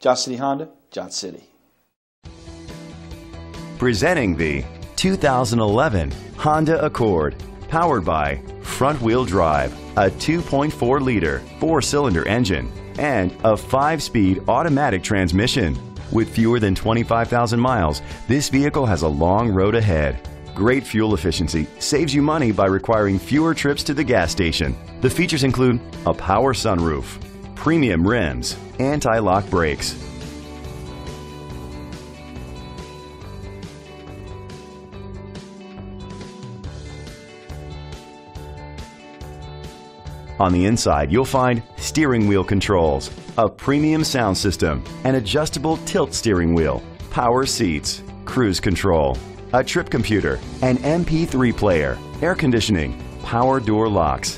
Johnson City Honda, Johnson City. Presenting the 2011 Honda Accord, powered by front-wheel drive, a 2.4-liter four-cylinder engine, and a five-speed automatic transmission. With fewer than 25,000 miles, this vehicle has a long road ahead. Great fuel efficiency saves you money by requiring fewer trips to the gas station. The features include a power sunroof, premium rims, anti-lock brakes, On the inside, you'll find steering wheel controls, a premium sound system, an adjustable tilt steering wheel, power seats, cruise control, a trip computer, an MP3 player, air conditioning, power door locks,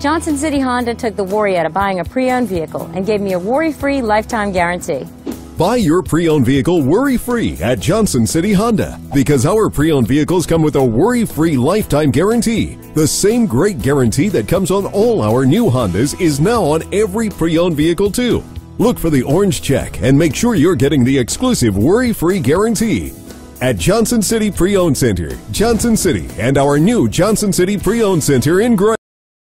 Johnson City Honda took the worry out of buying a pre owned vehicle and gave me a worry free lifetime guarantee. Buy your pre-owned vehicle worry-free at Johnson City Honda because our pre-owned vehicles come with a worry-free lifetime guarantee. The same great guarantee that comes on all our new Hondas is now on every pre-owned vehicle too. Look for the orange check and make sure you're getting the exclusive worry-free guarantee. At Johnson City Pre-Owned Center, Johnson City, and our new Johnson City Pre-Owned Center in Gray.